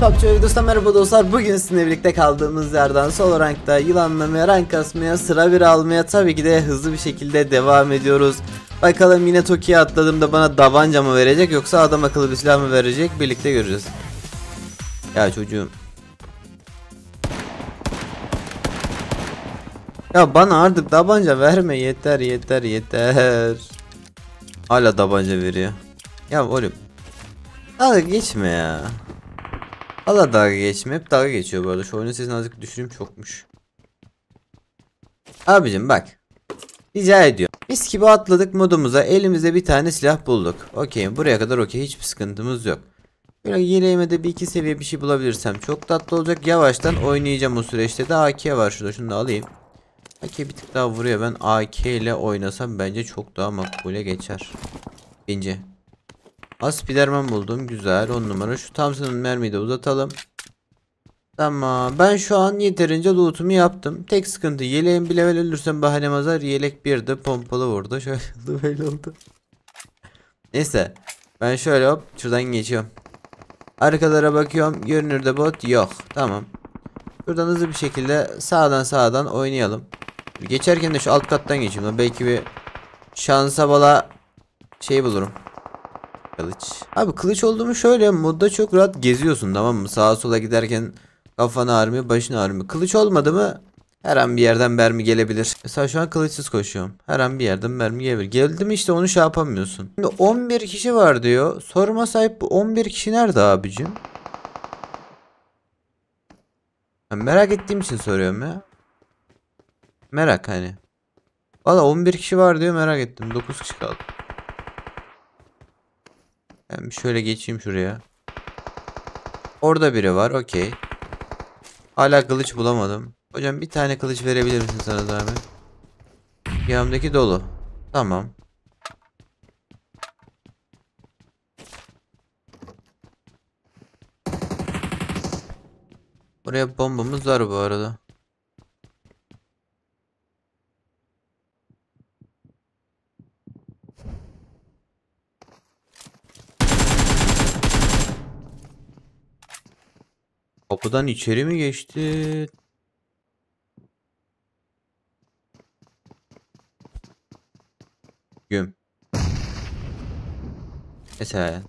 PUBG videosuna merhaba dostlar. Bugün sizinle birlikte kaldığımız yerden solo rankta yılanlamaya, rank kasmaya, sıra bir almaya tabii ki de hızlı bir şekilde devam ediyoruz. Bakalım yine Toki'ye atladığımda bana davanca mı verecek yoksa adam akıllı bir silah mı verecek birlikte göreceğiz. Ya çocuğum. Ya bana artık tabanca verme yeter yeter yeter. Hala tabanca veriyor. Ya oğlum. Dalga geçme ya. Hala dalga geçme. Hep dalga geçiyor bu arada. Şu oyunun sesini azıcık düşüreyim çokmuş. Abicim bak. Rica ediyorum. Biz gibi atladık modumuza. Elimizde bir tane silah bulduk. Okey. Buraya kadar okey. Hiçbir sıkıntımız yok. Böyle yeleğime de bir iki seviye bir şey bulabilirsem çok tatlı olacak. Yavaştan oynayacağım o süreçte de AK var şurada. Şunu da alayım. AK bir tık daha vuruyor. Ben AK ile oynasam bence çok daha makbule geçer. Bence. Az Spiderman buldum. Güzel. 10 numara. Şu Thompson'ın mermiyi de uzatalım. Tamam. Ben şu an yeterince loot'umu yaptım. Tek sıkıntı yeleğim bile level ölürsem bahanem azar. Yelek bir de pompalı vurdu. Şöyle oldu böyle oldu. Neyse. Ben şöyle hop şuradan geçiyorum. Arkalara bakıyorum. Görünürde bot yok. Tamam. Şuradan hızlı bir şekilde sağdan sağdan oynayalım. Geçerken de şu alt kattan geçeyim. Belki bir şansa bala şey bulurum. Kılıç. Abi kılıç olduğumu şöyle modda çok rahat geziyorsun tamam mı? Sağa sola giderken kafan ağrımıyor, başın ağrımıyor. Kılıç olmadı mı her an bir yerden mermi gelebilir. Mesela şu an kılıçsız koşuyorum. Her an bir yerden mermi gelebilir. Geldi mi işte onu şey yapamıyorsun. Şimdi 11 kişi var diyor. Soruma sahip bu 11 kişi nerede abicim? Ben merak ettiğim için soruyorum ya. Merak hani. Valla 11 kişi var diyor merak ettim. 9 kişi kaldı. Ben şöyle geçeyim şuraya. Orada biri var. Okey. Hala kılıç bulamadım. Hocam bir tane kılıç verebilir misin sana zahmet? Yanımdaki dolu. Tamam. Buraya bombamız var bu arada. Kapıdan içeri mi geçti? Güm. Mesela.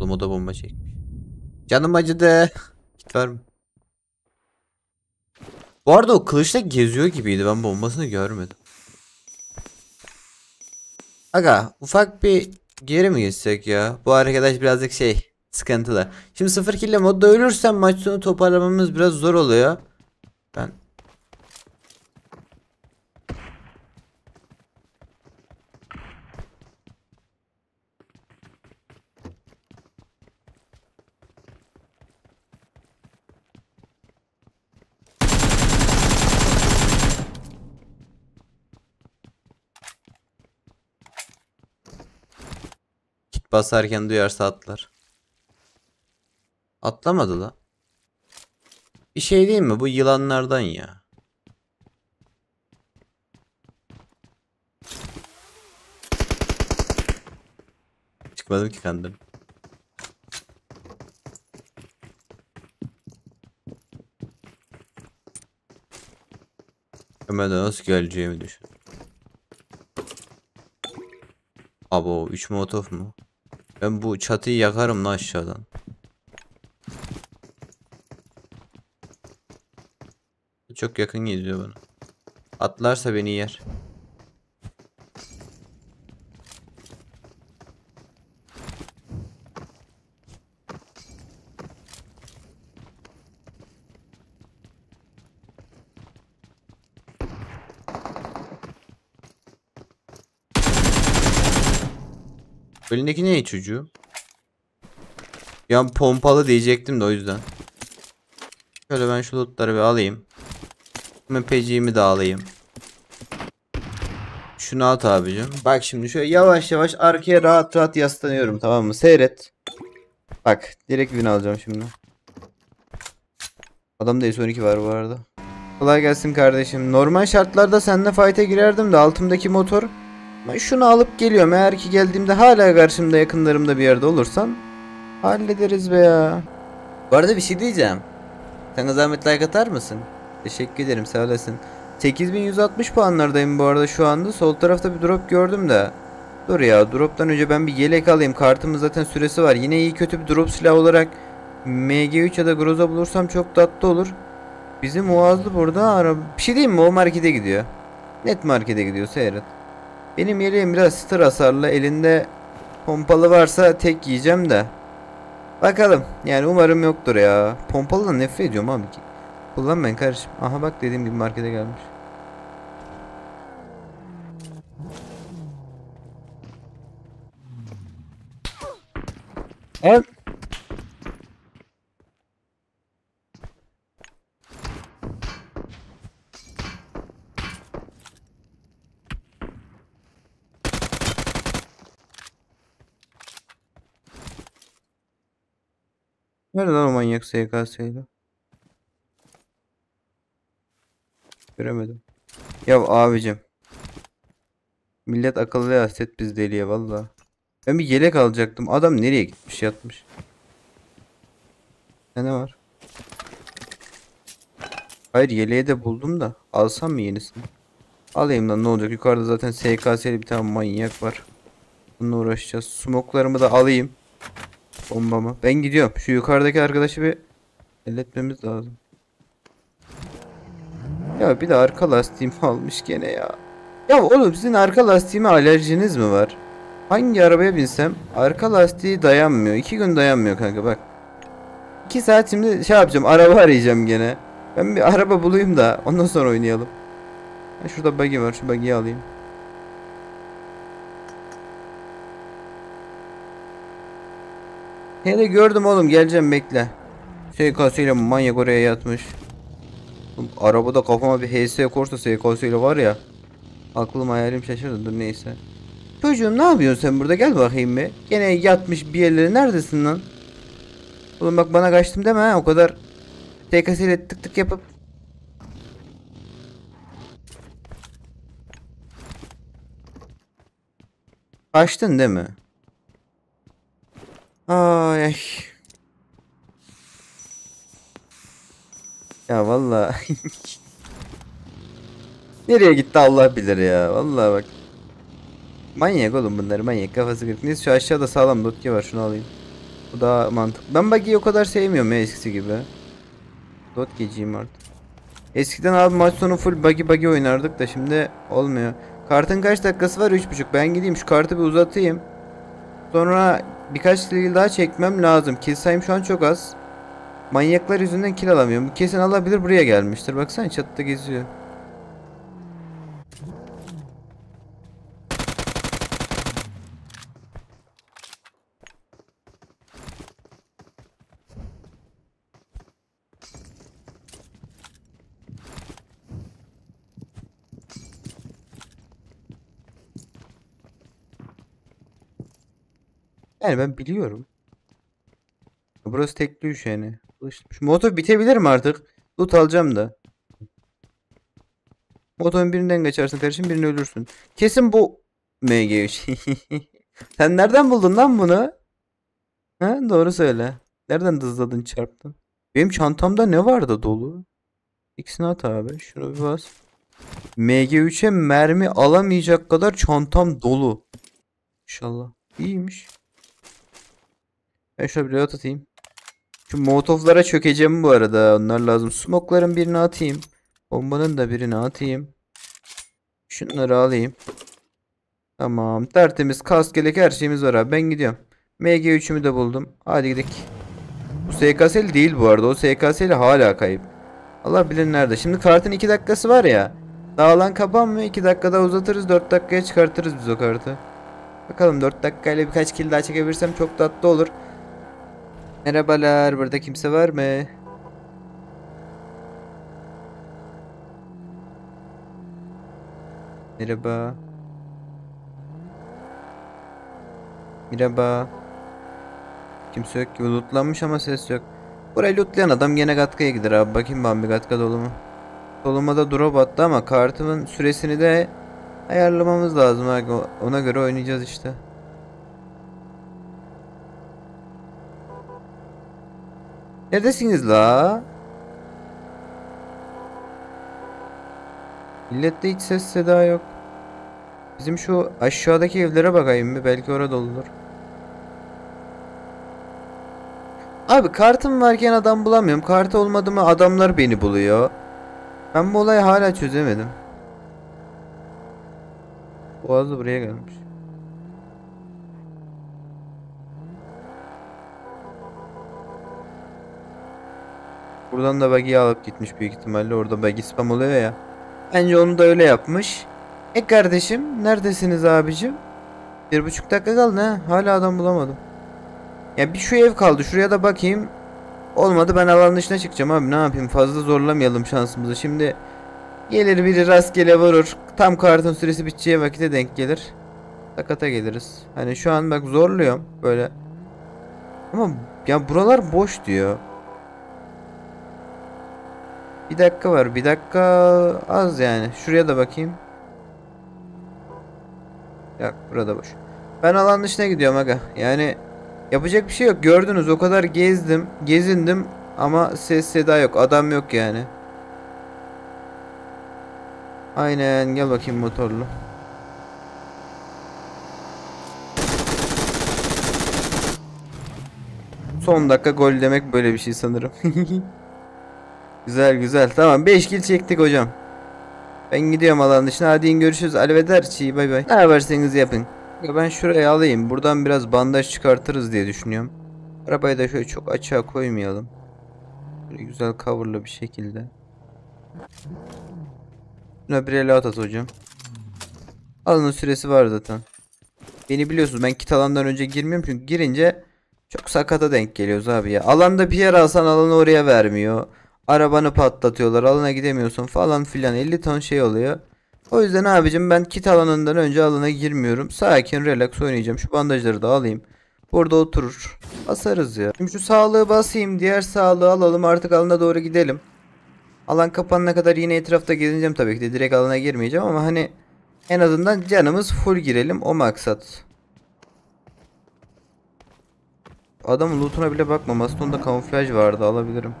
Oğlum o da bomba çekmiş. Canım acıdı. Git var mı? Bu arada o kılıçla geziyor gibiydi. Ben bombasını görmedim. Aga ufak bir geri mi geçsek ya? Bu arkadaş birazcık şey sıkıntılı. Şimdi 0 kill ile modda ölürsem maç sonu toparlamamız biraz zor oluyor. Ben basarken duyarsa atlar. Atlamadı la. Bir şey değil mi? Bu yılanlardan ya. Çıkmadım ki kandım. Hemen nasıl geleceğimi düşün. Abo 3 molotof mu? Ben bu çatıyı yakarım lan aşağıdan. Çok yakın geziyor bana. Atlarsa beni yer. Elindeki ne çocuğu? Ya pompalı diyecektim de o yüzden. Şöyle ben şu lootları bir alayım. MPC'mi de alayım. Şunu at abicim. Bak şimdi şöyle yavaş yavaş arkaya rahat rahat yaslanıyorum tamam mı? Seyret. Bak direkt win alacağım şimdi. Adamda S12 var bu arada. Kolay gelsin kardeşim. Normal şartlarda seninle fight'e girerdim de altımdaki motor. Şunu alıp geliyorum. Eğer ki geldiğimde hala karşımda yakınlarımda bir yerde olursan hallederiz be ya. Bu arada bir şey diyeceğim. Sana zahmet like atar mısın? Teşekkür ederim sağ olasın. 8160 puanlardayım bu arada şu anda. Sol tarafta bir drop gördüm de. Dur ya droptan önce ben bir yelek alayım. Kartımın zaten süresi var. Yine iyi kötü bir drop silah olarak MG3 ya da Groza bulursam çok tatlı olur. Bizim Oğazlı burada araba... Bir şey diyeyim mi? O markete gidiyor. Net markete gidiyor seyret. Benim yeleğim biraz stır hasarlı. Elinde pompalı varsa tek yiyeceğim de. Bakalım. Yani umarım yoktur ya. Pompalıdan nefret ediyorum abi. Kullan ben kardeşim. Aha bak dediğim gibi markete gelmiş. Evet. Nerede lan o manyak SKS'yle? Göremedim. Ya abicim. Millet akıllı hasret biz deliye valla. Ben bir yelek alacaktım. Adam nereye gitmiş yatmış. Ne ne var? Hayır yeleği de buldum da. Alsam mı yenisini? Alayım lan ne olacak? Yukarıda zaten SKS'li bir tane manyak var. Bununla uğraşacağız. Smoklarımı da alayım. Bombamı. Ben gidiyorum. Şu yukarıdaki arkadaşı bir halletmemiz lazım. Ya bir de arka lastiğimi almış gene ya. Ya oğlum sizin arka lastiğime alerjiniz mi var? Hangi arabaya binsem arka lastiği dayanmıyor. İki gün dayanmıyor kanka bak. İki saat şimdi şey yapacağım araba arayacağım gene. Ben bir araba bulayım da ondan sonra oynayalım. Şurada buggy var şu buggy'yi alayım. Hele gördüm oğlum geleceğim bekle. SKS ile manyak oraya yatmış. Oğlum, Arabada kafama bir HS korsa SKS ile var ya. Aklım hayalim şaşırdı dur neyse. Çocuğum ne yapıyorsun sen burada gel bakayım be. Gene yatmış bir yerlere neredesin lan? Oğlum bak bana kaçtım deme ha o kadar. SKS ile tık tık yapıp. Kaçtın değil mi? Ay ay. Ya valla. Nereye gitti Allah bilir ya. Vallahi bak. Manyak oğlum bunlar manyak kafası kırık. Neyse şu aşağıda sağlam dotki var şunu alayım. Bu daha mantıklı. Ben buggy'yi o kadar sevmiyorum ya eskisi gibi. Dotki'ciyim artık. Eskiden abi maç sonu full buggy buggy oynardık da şimdi olmuyor. Kartın kaç dakikası var? 3.5. Ben gideyim şu kartı bir uzatayım. Sonra birkaç kill daha çekmem lazım. Kill sayım şu an çok az. Manyaklar yüzünden kill alamıyorum. Kesin alabilir buraya gelmiştir. Baksana çatıda geziyor. Yani ben biliyorum. Burası tekli üç yani. Şu motor bitebilir mi artık? Loot alacağım da. Motorun birinden kaçarsın kardeşim birini ölürsün. Kesin bu MG3. Sen nereden buldun lan bunu? Ha, doğru söyle. Nereden dızladın çarptın? Benim çantamda ne vardı dolu? İkisini at abi. Şunu bir bas. MG3'e mermi alamayacak kadar çantam dolu. İnşallah. İyiymiş. Ben şöyle bir reload atayım. Şu molotoflara çökeceğim bu arada. Onlar lazım. Smokların birini atayım. Bombanın da birini atayım. Şunları alayım. Tamam. Tertemiz. Kask gelek her şeyimiz var abi. Ben gidiyorum. MG3'ümü de buldum. Hadi gidelim. Bu SKS'li değil bu arada. O SKS'li hala kayıp. Allah bilir nerede. Şimdi kartın 2 dakikası var ya. Dağılan kapanmıyor. 2 dakikada uzatırız. 4 dakikaya çıkartırız biz o kartı. Bakalım 4 dakikayla birkaç kill daha çekebilirsem çok tatlı olur. Merhabalar, burada kimse var mı? Merhaba. Merhaba. Kimse yok gibi lootlanmış ama ses yok. Burayı lootlayan adam gene Gatka'ya gider abi. Bakayım ben bir Gatka dolu mu? Soluma da drop attı ama kartımın süresini de ayarlamamız lazım. Ona göre oynayacağız işte. Neredesiniz la? Millette hiç ses seda yok. Bizim şu aşağıdaki evlere bakayım bir belki orada olur. Abi kartım varken adam bulamıyorum. Kartı olmadı mı adamlar beni buluyor. Ben bu olayı hala çözemedim. Boğazı buraya gelmiş. Buradan da buggy'i alıp gitmiş büyük ihtimalle. Orada buggy spam oluyor ya. Bence onu da öyle yapmış. E kardeşim neredesiniz abicim? Bir buçuk dakika kaldı ne? Hala adam bulamadım. Ya bir şu ev kaldı. Şuraya da bakayım. Olmadı ben alanın dışına çıkacağım abi. Ne yapayım? Fazla zorlamayalım şansımızı. Şimdi gelir biri rastgele vurur. Tam kartın süresi biteceği vakite denk gelir. Sakata geliriz. Hani şu an bak zorluyorum böyle. Ama ya buralar boş diyor. Bir dakika var. Bir dakika az yani. Şuraya da bakayım. Yok burada boş. Ben alan dışına gidiyorum aga. Yani yapacak bir şey yok. Gördünüz o kadar gezdim. Gezindim ama ses seda yok. Adam yok yani. Aynen gel bakayım motorlu. Son dakika gol demek böyle bir şey sanırım. güzel güzel. Tamam 5 kill çektik hocam. Ben gidiyorum alan dışına. Hadi in görüşürüz. Alvederci. Bay bay. Ne yaparsanız yapın. Ya ben şuraya alayım. Buradan biraz bandaj çıkartırız diye düşünüyorum. Arabayı da şöyle çok açığa koymayalım. Böyle güzel coverlı bir şekilde. Buna bir el at hocam. Alanın süresi var zaten. Beni biliyorsunuz ben kit alandan önce girmiyorum çünkü girince çok sakata denk geliyoruz abi ya. Alanda bir yer alsan alanı oraya vermiyor. Arabanı patlatıyorlar alana gidemiyorsun falan filan 50 ton şey oluyor. O yüzden abicim ben kit alanından önce alana girmiyorum. Sakin relax oynayacağım. Şu bandajları da alayım. Burada oturur. Basarız ya. Şimdi şu sağlığı basayım. Diğer sağlığı alalım. Artık alana doğru gidelim. Alan kapanana kadar yine etrafta gezineceğim tabii ki de. Direkt alana girmeyeceğim ama hani en azından canımız full girelim. O maksat. Adamın lootuna bile bakma. Maston'da kamuflaj vardı. Alabilirim.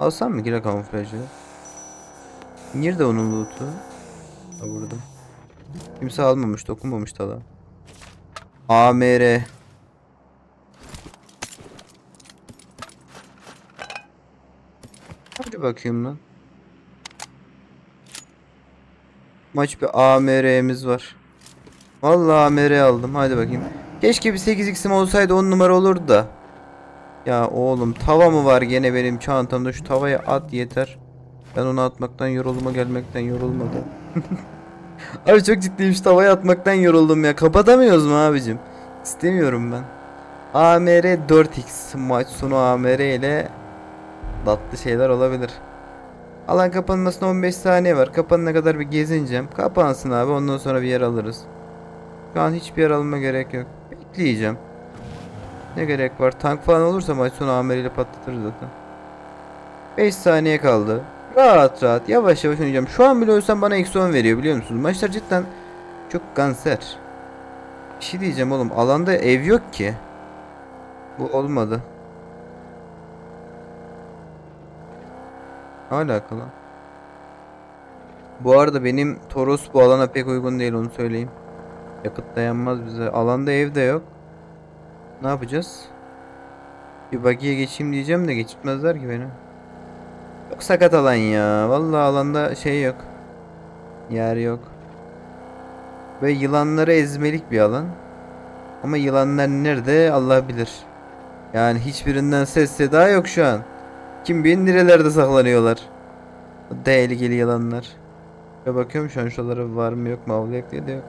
Alsam mı gire kamuflajı? Nerede onun loot'u? Ha burada. Kimse almamış, dokunmamış da. AMR. Hadi bakayım lan. Maç bir AMR'miz var. Vallahi AMR aldım. Hadi bakayım. Keşke bir 8x'im olsaydı 10 numara olurdu da. Ya oğlum tava mı var gene benim çantamda şu tavaya at yeter. Ben onu atmaktan yorulma gelmekten yorulmadım. Abi çok ciddiyim şu tavaya atmaktan yoruldum ya. Kapatamıyoruz mu abicim? İstemiyorum ben. AMR 4x maç sonu AMR ile tatlı şeyler olabilir. Alan kapanmasına 15 saniye var. Kapanana kadar bir gezineceğim. Kapansın abi ondan sonra bir yer alırız. Şu an hiçbir yer alma gerek yok. Bekleyeceğim. Ne gerek var? Tank falan olursa maç sonu AMR ile patlatırız zaten. 5 saniye kaldı. Rahat rahat yavaş yavaş oynayacağım. Şu an bile ölsem bana eksi 10 veriyor biliyor musunuz? Maçlar cidden çok kanser. Bir şey diyeceğim oğlum. Alanda ev yok ki. Bu olmadı. Alakalı. Bu arada benim Toros bu alana pek uygun değil onu söyleyeyim. Yakıt dayanmaz bize. Alanda ev de yok. Ne yapacağız? Bir bagiye geçeyim diyeceğim de geçitmezler ki beni. Çok sakat alan ya. Vallahi alanda şey yok. Yer yok. Ve yılanları ezmelik bir alan. Ama yılanlar nerede Allah bilir. Yani hiçbirinden ses seda yok şu an. Kim bilir nerelerde saklanıyorlar. Tehlikeli yılanlar. Ve bakıyorum şu an şuralara var mı yok mu avlayak diye de yok.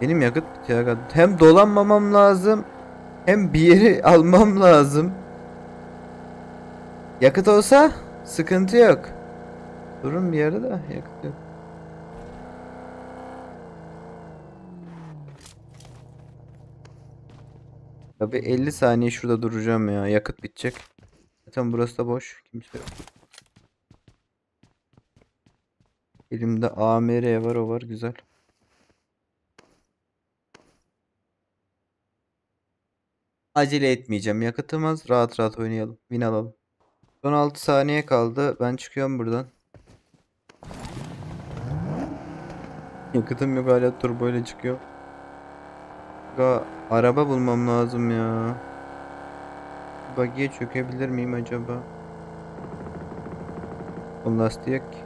Benim yakıt bitiyor. Hem dolanmamam lazım. Hem bir yeri almam lazım. Yakıt olsa sıkıntı yok. Durun bir yerde de yakıt yok. Tabi 50 saniye şurada duracağım ya. Yakıt bitecek. Zaten burası da boş. Kimse yok. Elimde AMR var o var güzel. Acele etmeyeceğim. Yakıtım az. Rahat rahat oynayalım. Win alalım. Son 6 saniye kaldı. Ben çıkıyorum buradan. Yakıtım yok hala turbo ile çıkıyor. Ga araba bulmam lazım ya. Buggy'e çökebilir miyim acaba? O ki.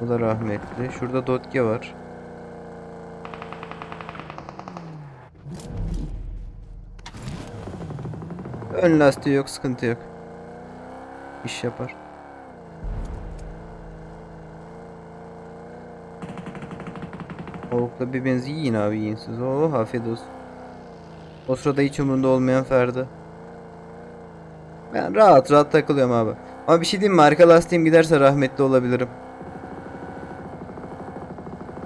Bu da rahmetli. Şurada Dotge var. Ön lastiği yok, sıkıntı yok. İş yapar. Tavukla bir benzi yiyin abi yiyin siz. Oo afiyet olsun. O sırada hiç umurunda olmayan Ferdi. Ben rahat rahat takılıyorum abi. Ama bir şey diyeyim mi? Arka lastiğim giderse rahmetli olabilirim.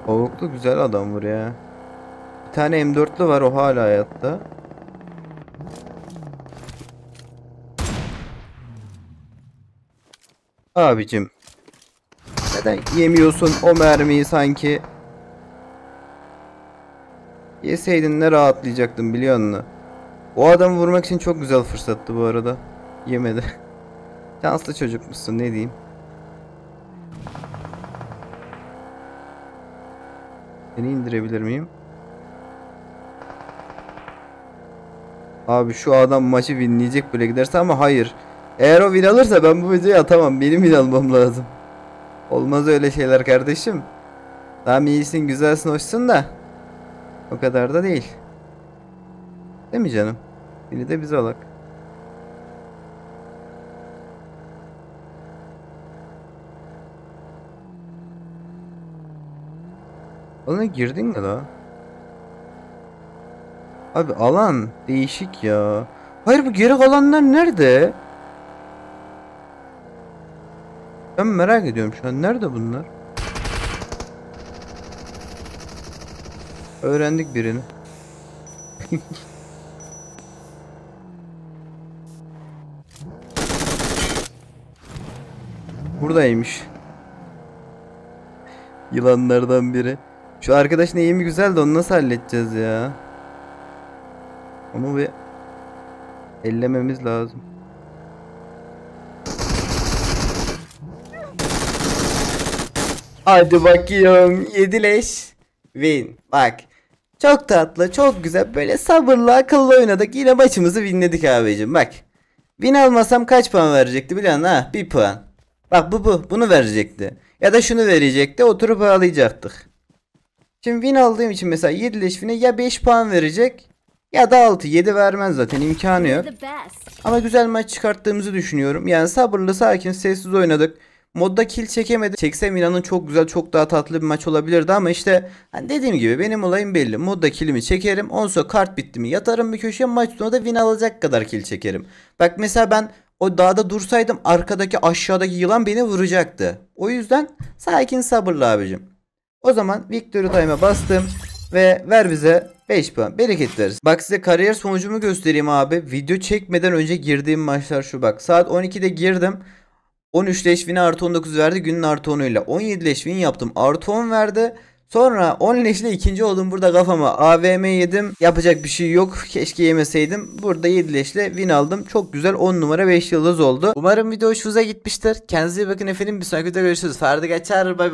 Tavuklu güzel adam vur ya. Bir tane M4'lü var o hala hayatta. Abicim. Neden yemiyorsun o mermiyi sanki? Yeseydin ne rahatlayacaktın biliyor musun? O adamı vurmak için çok güzel fırsattı bu arada. Yemedi. Şanslı çocukmuşsun ne diyeyim. Seni indirebilir miyim? Abi şu adam maçı winleyecek bile giderse ama hayır. Eğer o win alırsa ben bu videoyu atamam. Benim win almam lazım. Olmaz öyle şeyler kardeşim. Tamam iyisin, güzelsin, hoşsun da. O kadar da değil. Değil mi canım? Yine de bize alak. Alana girdin mi la? Abi alan değişik ya. Hayır bu geri kalanlar nerede? Ben merak ediyorum şu an. Nerede bunlar? Öğrendik birini. Buradaymış. Yılanlardan biri. Şu arkadaşın eğimi güzel de onu nasıl halledeceğiz ya? Onu bir ellememiz lazım. Hadi bakayım. Yedileş. Win. Bak. Çok tatlı, çok güzel. Böyle sabırlı, akıllı oynadık. Yine maçımızı winledik abicim. Bak. Win almasam kaç puan verecekti biliyor musun? Ha, bir puan. Bak bu bu. Bunu verecekti. Ya da şunu verecekti. Oturup ağlayacaktık. Şimdi win aldığım için mesela 7 leşfine ya 5 puan verecek ya da 6. 7 vermez zaten imkanı yok. Ama güzel maç çıkarttığımızı düşünüyorum. Yani sabırlı, sakin, sessiz oynadık. Modda kill çekemedik. Çeksem inanın çok güzel, çok daha tatlı bir maç olabilirdi ama işte hani dediğim gibi benim olayım belli. Modda killimi çekerim. Sonra kart bitti mi yatarım bir köşeye maç sonunda da win alacak kadar kill çekerim. Bak mesela ben o dağda dursaydım arkadaki aşağıdaki yılan beni vuracaktı. O yüzden sakin sabırlı abicim. O zaman Victory Time'a bastım ve ver bize 5 puan. Bereket versin. Bak size kariyer sonucumu göstereyim abi. Video çekmeden önce girdiğim maçlar şu bak. Saat 12'de girdim. 13 leşvini artı 19 verdi. Günün artı 10 ile. 17 leşvin yaptım. Artı 10 verdi. Sonra 10 leşle ikinci oldum. Burada kafama AVM yedim. Yapacak bir şey yok. Keşke yemeseydim. Burada 7 leşle win aldım. Çok güzel 10 numara 5 yıldız oldu. Umarım video hoşunuza gitmiştir. Kendinize iyi bakın efendim. Bir sonraki videoda görüşürüz. Ferdi Geçer. Bay bay.